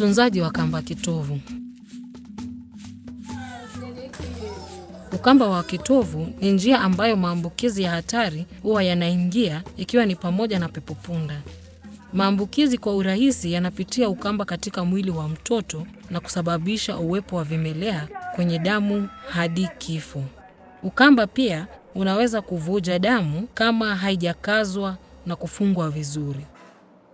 Utunzaji wa kamba kitovu. Ukamba wa kitovu ni njia ambayo maambukizi ya hatari huwa yanaingia, ikiwa ni pamoja na pepopunda. Maambukizi kwa urahisi yanapitia ukamba katika mwili wa mtoto na kusababisha uwepo wa vimelea kwenye damu hadi kifo. Ukamba pia unaweza kuvuja damu kama haijakazwa na kufungwa vizuri.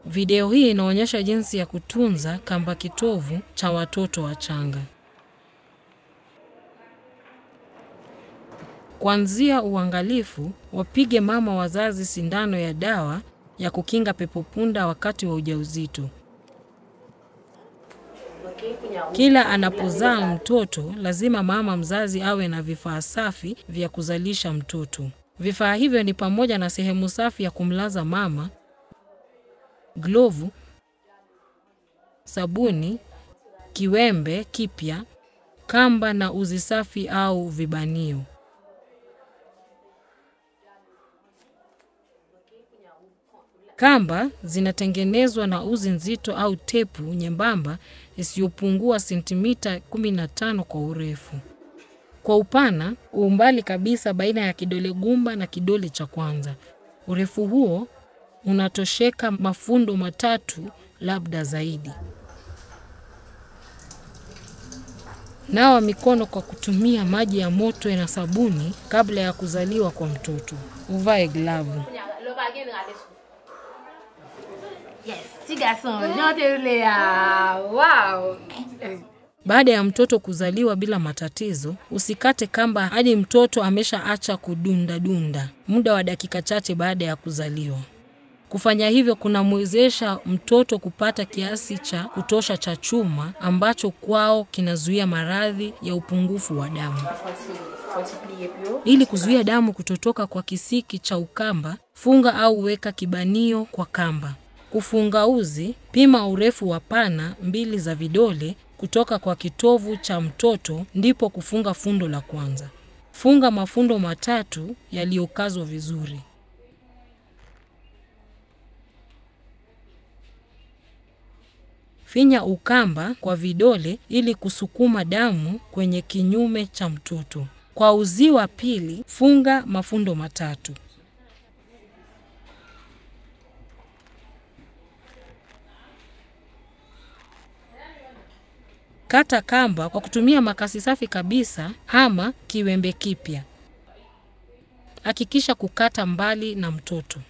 Video hii inaonyesha jinsi ya kutunza kamba kitovu cha watoto wachanga. Kuanzia uangalifu, wapige mama wazazi sindano ya dawa ya kukinga pepopunda wakati wa ujauzito. Kila anapozaa mtoto, lazima mama mzazi awe na vifaa safi vya kuzalisha mtoto. Vifaa hivyo ni pamoja na sehemu safi ya kumlaza mama, glovu, sabuni, kiwembe kipya, kamba na uzi safi au vibanio. Kamba zinatengenezwa na uzi nzito au tepu nyembamba isiyopungua sentimita 15 kwa urefu. Kwa upana, umbali kabisa baina ya kidole gumba na kidole cha kwanza. Urefu huo unatosheka mafundo matatu labda zaidi. Nawa mikono kwa kutumia maji ya moto na sabuni kabla ya kuzaliwa kwa mtoto. Uvae glavu. Baada ya mtoto kuzaliwa bila matatizo, usikate kamba hadi mtoto ameshaacha kudunda-dunda muda wa dakika chache baada ya kuzaliwa. Kufanya hivyo kunamwezesha mtoto kupata kiasi cha kutosha cha chuma ambacho kwao kinazuia maradhi ya upungufu wa damu. Ili kuzuia damu kutotoka kwa kisiki cha ukamba, funga au weka kibanio kwa kamba. Kufunga uzi, pima urefu wa pana mbili za vidole kutoka kwa kitovu cha mtoto, ndipo kufunga fundo la kwanza. Funga mafundo matatu yaliyokazwa vizuri. Finya ukamba kwa vidole ili kusukuma damu kwenye kinyume cha mtoto. Kwa uzi wa pili, funga mafundo matatu. Kata kamba kwa kutumia makasi safi kabisa ama kiwembe kipya. Hakikisha kukata mbali na mtoto.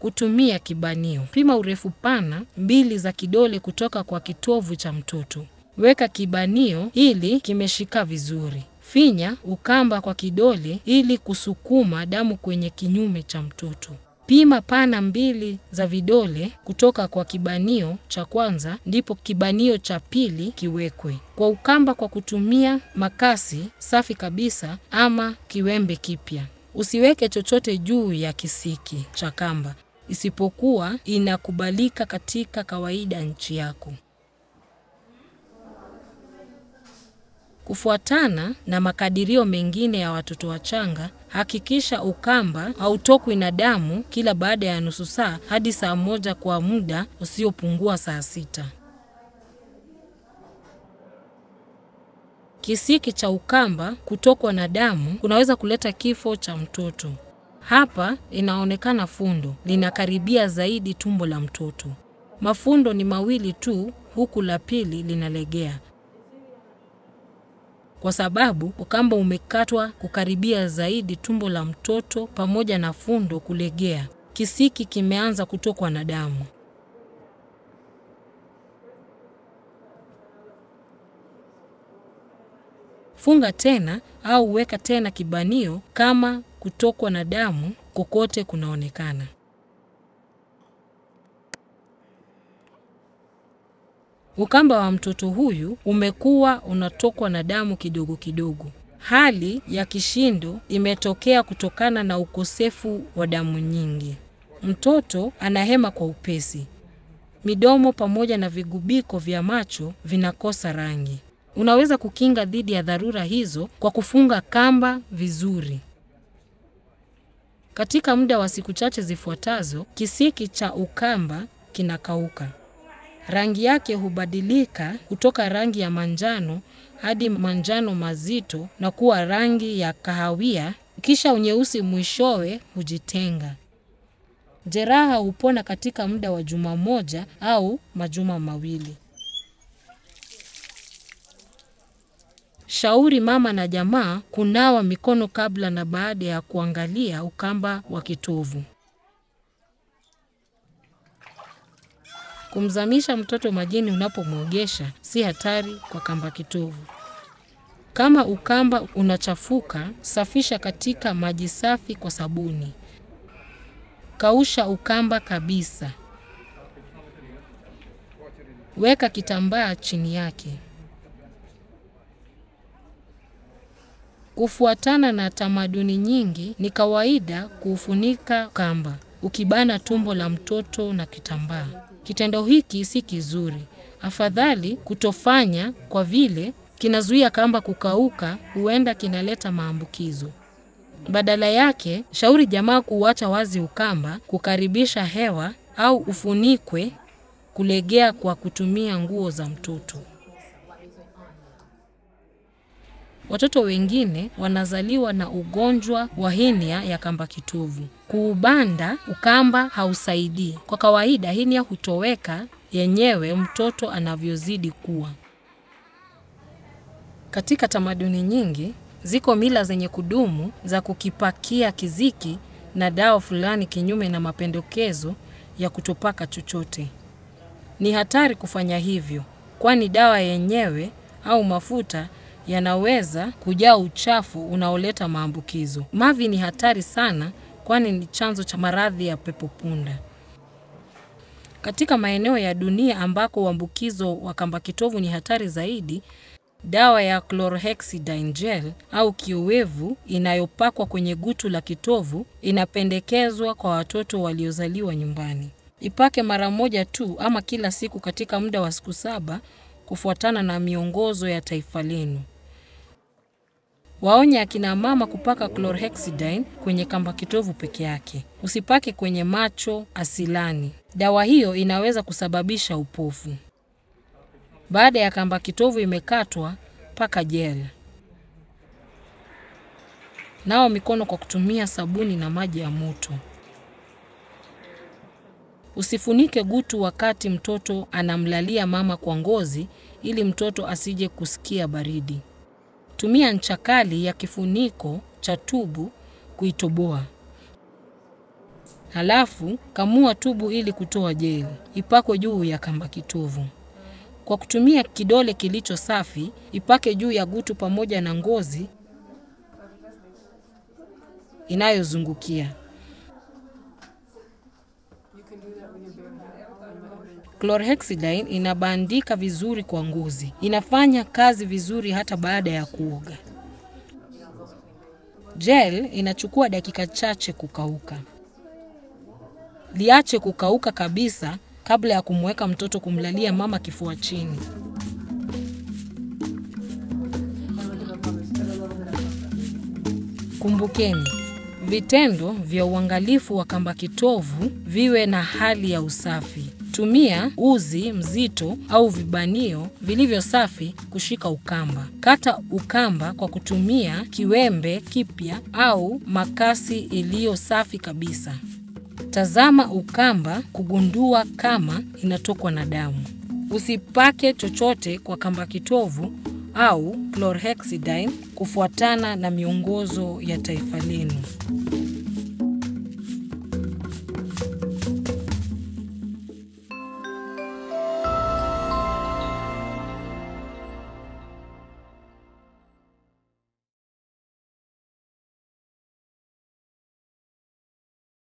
Kutumia kibanio. Pima urefu pana mbili za kidole kutoka kwa kitovu cha mtoto. Weka kibanio ili kimeshika vizuri. Finya ukamba kwa kidole ili kusukuma damu kwenye kinyume cha mtoto. Pima pana mbili za vidole kutoka kwa kibanio cha kwanza, ndipo kibanio cha pili kiwekwe kwa ukamba kwa kutumia makasi safi kabisa ama kiwembe kipya. Usiweke chochote juu ya kisiki cha kamba isipokuwa inakubalika katika kawaida nchi yako. Kufuatana na makadirio mengine ya watoto wachanga, hakikisha ukamba hautokwi na damu kila baada ya nusu saa hadi saa moja kwa muda usiopungua saa sita. Kisiki cha ukamba kutokwa na damu kunaweza kuleta kifo cha mtoto. Hapa inaonekana fundo linakaribia zaidi tumbo la mtoto. Mafundo ni mawili tu, huku la pili linalegea kwa sababu ukamba umekatwa kukaribia zaidi tumbo la mtoto pamoja na fundo kulegea. Kisiki kimeanza kutokwa na damu. Funga tena au weka tena kibanio kama kutokwa na damu kokote kunaonekana. Ukamba wa mtoto huyu umekuwa unatokwa na damu kidogo kidogo. Hali ya kishindo imetokea kutokana na ukosefu wa damu nyingi. Mtoto anahema kwa upesi. Midomo pamoja na vigubiko vya macho vinakosa rangi. Unaweza kukinga dhidi ya dharura hizo kwa kufunga kamba vizuri. Katika muda wa siku chache zifuatazo, kisiki cha ukamba kinakauka. Rangi yake hubadilika kutoka rangi ya manjano hadi manjano mazito na kuwa rangi ya kahawia, kisha unyeusi mwishowe hujitenga. Jeraha hupona katika muda wa juma moja au majuma mawili. Shauri mama na jamaa kunawa mikono kabla na baada ya kuangalia ukamba wa kitovu. Kumzamisha mtoto majini unapomwogesha si hatari kwa kamba kitovu. Kama ukamba unachafuka, safisha katika maji safi kwa sabuni. Kausha ukamba kabisa. Weka kitambaa chini yake. Kufuatana na tamaduni nyingi, ni kawaida kuufunika kamba ukibana tumbo la mtoto na kitambaa. Kitendo hiki si kizuri, afadhali kutofanya kwa vile kinazuia kamba kukauka, huenda kinaleta maambukizo. Badala yake, shauri jamaa kuuacha wazi ukamba, kukaribisha hewa au ufunikwe kulegea kwa kutumia nguo za mtoto. Watoto wengine wanazaliwa na ugonjwa wa hinia ya kamba kitovu. Kuubanda ukamba hausaidii. Kwa kawaida, hinia hutoweka yenyewe mtoto anavyozidi kuwa. Katika tamaduni nyingi, ziko mila zenye kudumu za kukipakia kiziki na dawa fulani kinyume na mapendekezo ya kutopaka chochote. Ni hatari kufanya hivyo, kwani dawa yenyewe au mafuta yanaweza kujaa uchafu unaoleta maambukizo. Mavi ni hatari sana, kwani ni chanzo cha maradhi ya pepo punda Katika maeneo ya dunia ambako uambukizo wa kamba kitovu ni hatari zaidi, dawa ya chlorhexidine gel au kiowevu inayopakwa kwenye gutu la kitovu inapendekezwa kwa watoto waliozaliwa nyumbani. Ipake mara moja tu ama kila siku katika muda wa siku saba kufuatana na miongozo ya taifa lenu. waonye akina mama kupaka chlorhexidine kwenye kamba kitovu peke yake. Usipake kwenye macho asilani. Dawa hiyo inaweza kusababisha upofu. Baada ya kamba kitovu imekatwa, paka gel. nao mikono kwa kutumia sabuni na maji ya moto. Usifunike gutu wakati mtoto anamlalia mama kwa ngozi ili mtoto asije kusikia baridi. Tumia ncha kali ya kifuniko cha tubu kuitoboa. Halafu kamua tubu ili kutoa jeli. Ipakwe juu ya kamba kitovu. Kwa kutumia kidole kilicho safi, ipake juu ya gutu pamoja na ngozi inayozungukia. Chlorhexidine inabandika vizuri kwa ngozi. Inafanya kazi vizuri hata baada ya kuoga. Gel inachukua dakika chache kukauka. Liache kukauka kabisa kabla ya kumweka mtoto kumlalia mama kifua chini. Kumbukeni, vitendo vya uangalifu wa kamba kitovu viwe na hali ya usafi. Tumia uzi mzito au vibanio vilivyo safi kushika ukamba. Kata ukamba kwa kutumia kiwembe kipya au makasi iliyo safi kabisa. Tazama ukamba kugundua kama inatokwa na damu. Usipake chochote kwa kamba kitovu au chlorhexidine kufuatana na miongozo ya taifa lenu.